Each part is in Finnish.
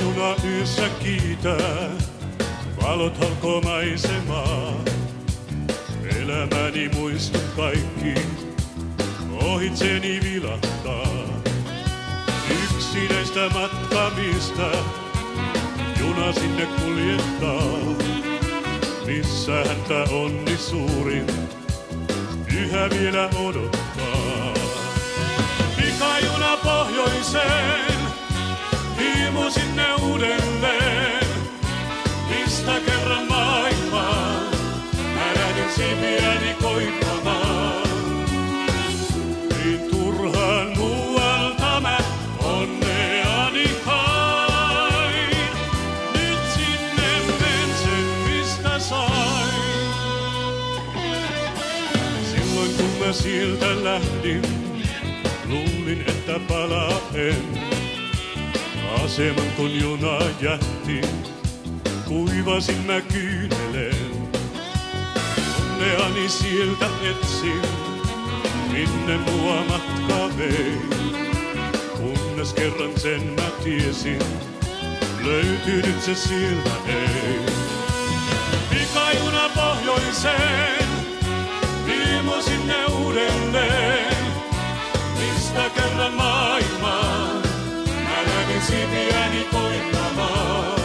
Pikajuna yössä kiitää, valot halkoo maisemaa. Elämäni muistot kaikki, ohitseni vilahtaa. Yksinäistä matkamista, juna sinne kuljettaa. Missä häntä onni suurin, yhä vielä odottaa. Pikajuna pohjoiseen, sinne uudelleen. Mistä kerran maailmaa, mä lähdin siviäni koittamaan. Niin turhaan muualta mä onneani hain. Nyt sinne men sen mistä sain. Silloin kun mä sieltä lähdin, luulin että palaa en. Aseman kun juna jätti, kuivasin mä kyyneleen. Onneani sieltä etsin, minne mua matka vei. Kunnes kerran sen mä tiesin, löytynyt se sieltä ei. Pikajuna pohjoiseen, siviäni koittamaan.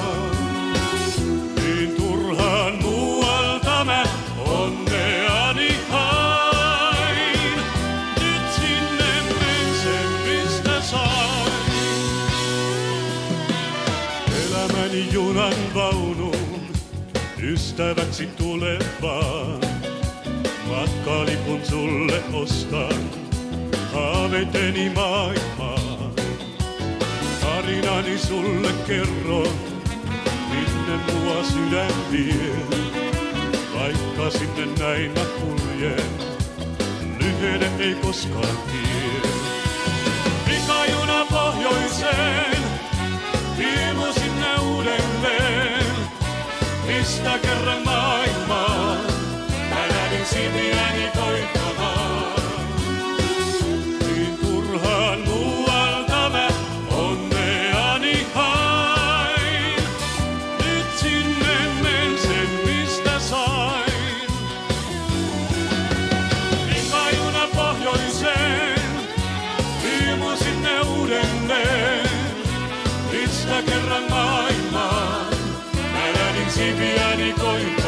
Niin turhaan muualta mä onneani hain. Nyt sinne men mistä sain. Elämäni junan vaunuun, ystäväksi tulevaan. Matkalipun sulle ostan, haaveiteni maailmaan. Tarinani sulle kerron, minne mua sydän vie. Vaikka sinne näin mä kuljen, lyhene ei koskaan tie. Pikajuna pohjoiseen, viimu sinne uudelleen. Mistä kerran maailmaa, Masivi Anikoi